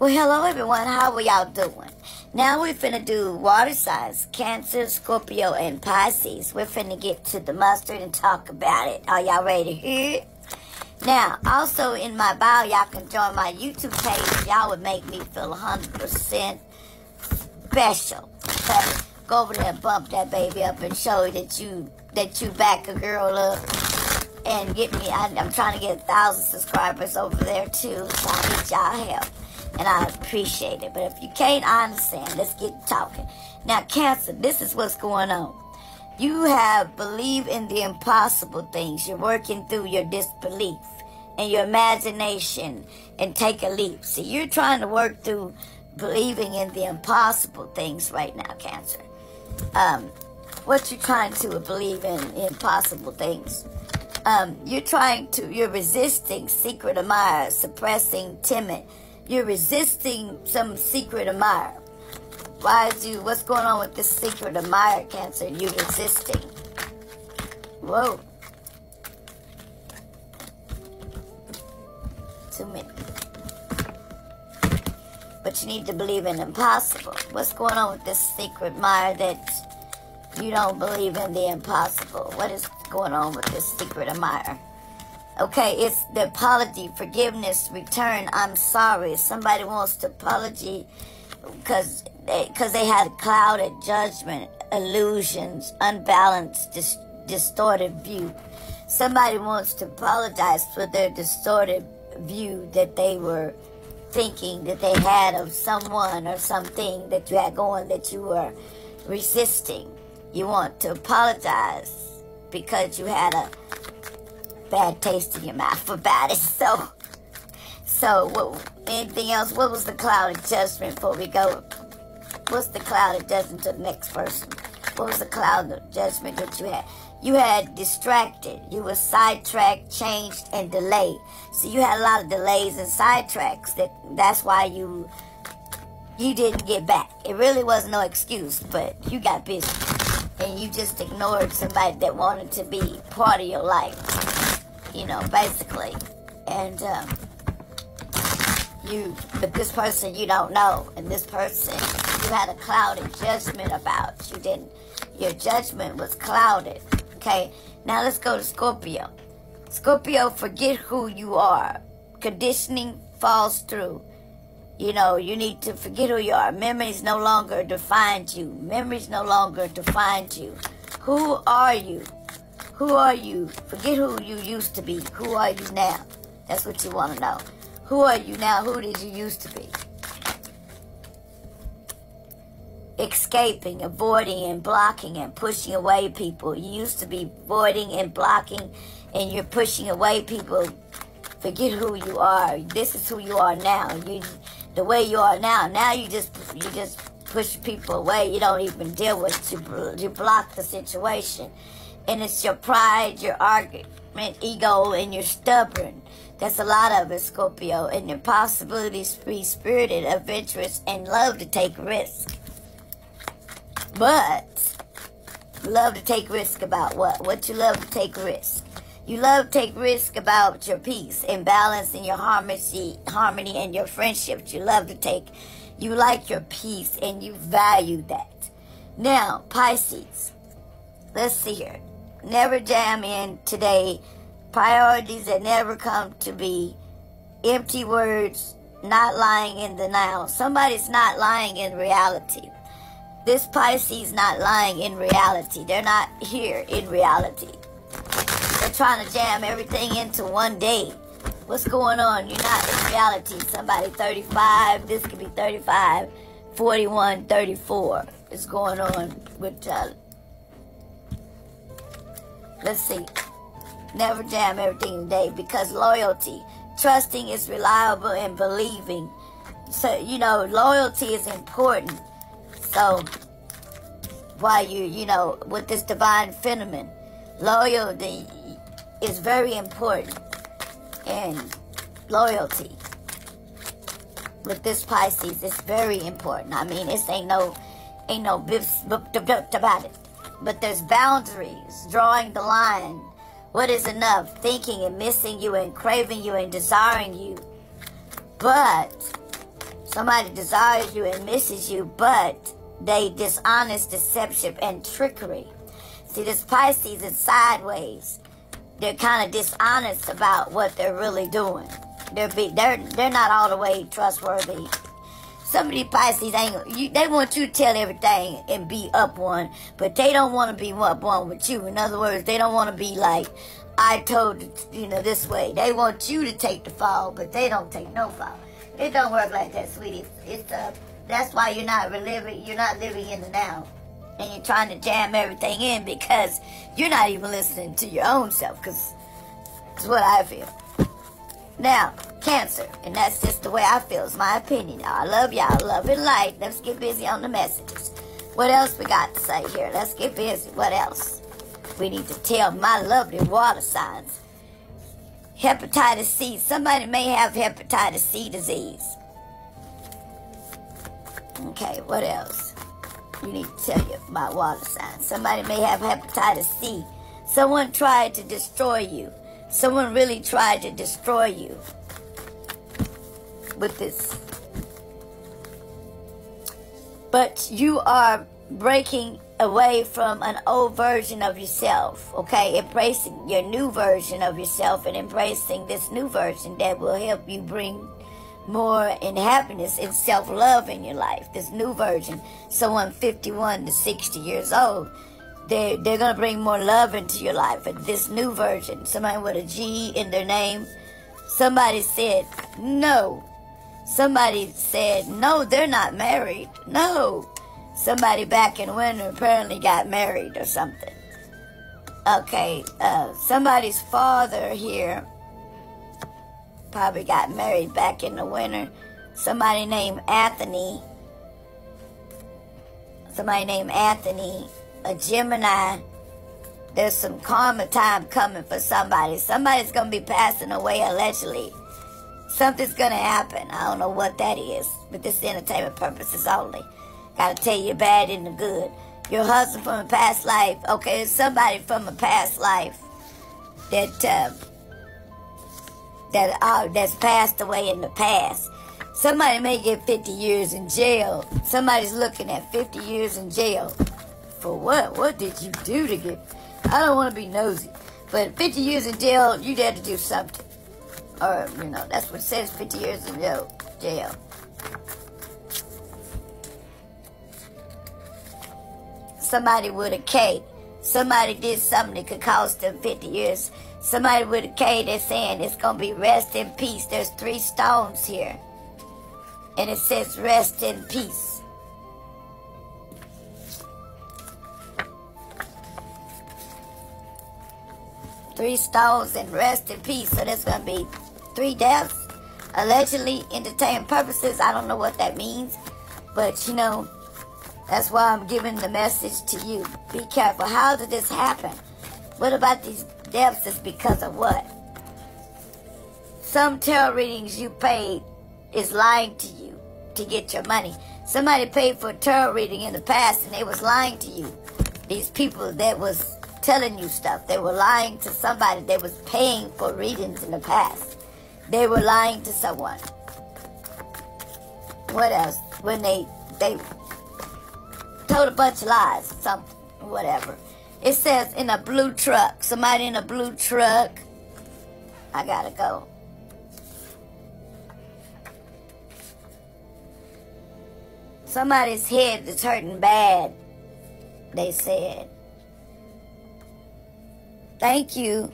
Well, hello everyone. How are y'all doing? Now we're finna do water signs, Cancer, Scorpio, and Pisces. We're finna get to the mustard and talk about it. Are y'all ready to hear it? Now, also in my bio, y'all can join my YouTube page. Y'all would make me feel 100% special. Okay? Go over there and bump that baby up and show that you that you back a girl up and get me. I, am trying to get a thousand subscribers over there too, so I need y'all help and I appreciate it. But if you can't, understand. Let's get talking. Now, Cancer, this is what's going on. You have believe in the impossible things. You're working through your disbelief and your imagination and take a leap. See, you're trying to work through believing in the impossible things right now, Cancer. Um, what you're trying to believe in impossible things. Um, you're trying to, you're resisting secret admirer, suppressing timid, you're resisting some secret admirer. Why is you, what's going on with this secret admirer cancer? You're resisting. Whoa. Too many. But you need to believe in impossible. What's going on with this secret admirer that you don't believe in the impossible? What is going on with this secret admirer? Okay, it's the apology, forgiveness, return. I'm sorry. Somebody wants to apology because they, cause they had clouded judgment, illusions, unbalanced, dis- distorted view. Somebody wants to apologize for their distorted view that they were thinking that they had of someone or something that you had going that you were resisting. You want to apologize because you had a bad taste in your mouth about it. So, so what, anything else? What was the cloud of judgment before we go? What's the cloud of judgment to the next person? What was the cloud of judgment that you had? You had distracted. You were sidetracked, changed, and delayed. So you had a lot of delays and sidetracks. That that's why you you didn't get back. It really was no excuse, but you got busy and you just ignored somebody that wanted to be part of your life you know, basically. And um, you, but this person you don't know, and this person you had a clouded judgment about. You didn't. Your judgment was clouded. Okay. Now let's go to Scorpio. Scorpio, forget who you are. Conditioning falls through. You know, you need to forget who you are. Memories no longer define you. Memories no longer define you. Who are you? Who are you? Forget who you used to be. Who are you now? That's what you want to know. Who are you now? Who did you used to be? Escaping, avoiding, and blocking and pushing away people. You used to be avoiding and blocking, and you're pushing away people. Forget who you are. This is who you are now. You, the way you are now. Now you just you just push people away. You don't even deal with it. You, you block the situation and it's your pride, your argument, ego, and you're stubborn. That's a lot of it, Scorpio, and your possibilities free spirited, adventurous, and love to take risk. But love to take risk about what? What you love to take risk. You love to take risk about your peace and balance and your harmony, harmony and your friendships. You love to take, you like your peace and you value that. Now, Pisces, let's see here never jam in today. Priorities that never come to be. Empty words not lying in the now. Somebody's not lying in reality. This pisces not lying in reality. They're not here in reality. They're trying to jam everything into one day. What's going on? You're not in reality. Somebody 35 this could be 35 41 34 is going on with uh, Let's see. Never jam everything today because loyalty, trusting is reliable and believing. So, you know, loyalty is important. So, why you, you know, with this divine phenomenon, loyalty is very important. And loyalty with this Pisces is very important. I mean, this ain't no, ain't no bips about it. But there's boundaries, drawing the line. What is enough? Thinking and missing you and craving you and desiring you. But Somebody desires you and misses you, but they dishonest, deception, and trickery. See, this Pisces is sideways. They're kind of dishonest about what they're really doing. They're be, they're they're not all the way trustworthy. Some of these Pisces ain't you, they want you to tell everything and be up one, but they don't want to be up one with you. In other words, they don't want to be like I told you know this way. They want you to take the fall, but they don't take no fall. It don't work like that, sweetie. It's uh, that's why you're not living. You're not living in the now, and you're trying to jam everything in because you're not even listening to your own self. Because it's what I feel. Now, Cancer, and that's just the way I feel. It's my opinion. I love y'all. Love and light. Let's get busy on the messages. What else we got to say here? Let's get busy. What else? We need to tell my lovely water signs hepatitis C. Somebody may have hepatitis C disease. Okay, what else? You need to tell you about water signs. Somebody may have hepatitis C. Someone tried to destroy you. Someone really tried to destroy you with this. But you are breaking away from an old version of yourself, okay? Embracing your new version of yourself and embracing this new version that will help you bring more in happiness and self love in your life. This new version, someone 51 to 60 years old, they're, they're going to bring more love into your life. And this new version, somebody with a G in their name, somebody said no. Somebody said, no, they're not married. No, somebody back in winter apparently got married or something. Okay, uh, somebody's father here probably got married back in the winter. Somebody named Anthony. Somebody named Anthony, a Gemini. There's some karma time coming for somebody. Somebody's going to be passing away allegedly. Something's going to happen. I don't know what that is, but this entertainment purposes only. Gotta tell you bad and the good. Your husband from a past life, okay, somebody from a past life that uh, that uh, that's passed away in the past. Somebody may get 50 years in jail. Somebody's looking at 50 years in jail. For what? What did you do to get? I don't want to be nosy, but 50 years in jail, you had to do something. Or, you know, that's what it says 50 years in jail. jail. somebody with a K. Somebody did something that could cost them 50 years. Somebody with a K, they're saying it's going to be rest in peace. There's three stones here. And it says rest in peace. Three stones and rest in peace. So there's going to be three deaths. Allegedly, entertainment purposes. I don't know what that means. But, you know, that's why I'm giving the message to you. Be careful. How did this happen? What about these deaths is because of what? Some tarot readings you paid is lying to you to get your money. Somebody paid for a tarot reading in the past and they was lying to you. These people that was telling you stuff, they were lying to somebody They was paying for readings in the past. They were lying to someone. What else? When they they told a bunch of lies, something, whatever. It says in a blue truck, somebody in a blue truck. I gotta go. Somebody's head is hurting bad, they said. Thank you.